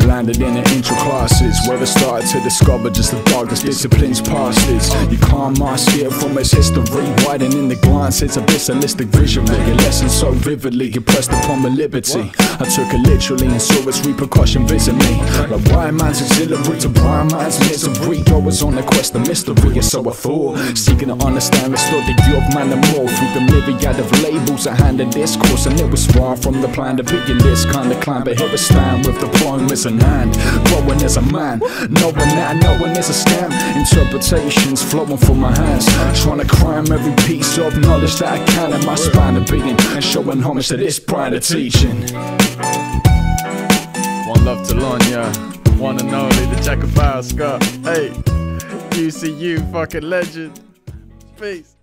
grounded in the intro classes where I started to discover just the darkest disciplines past is. You can't mask it from its history, widening in the glance, it's abyssalistic visually. A lesson so vividly impressed upon my liberty. I took it literally and saw its repercussion visit me. Like why man's auxiliary to blind man's misery. I was on a quest of mystery, and so I thought, seeking to understand the story of man and more through the myriad of labels I handed discourse, and it was far from the plan to be in this kind of climb. But here I stand with the poems in hand, growing as a man, knowing that knowing is a scam. Interpretations flowing from my hands, trying to cram every piece of knowledge that I can in my spine of being, and showing homage to this pride of teaching. One love to Lonia, one and only the Jack of Fire Scott. Hey, UCU fucking legend. Peace.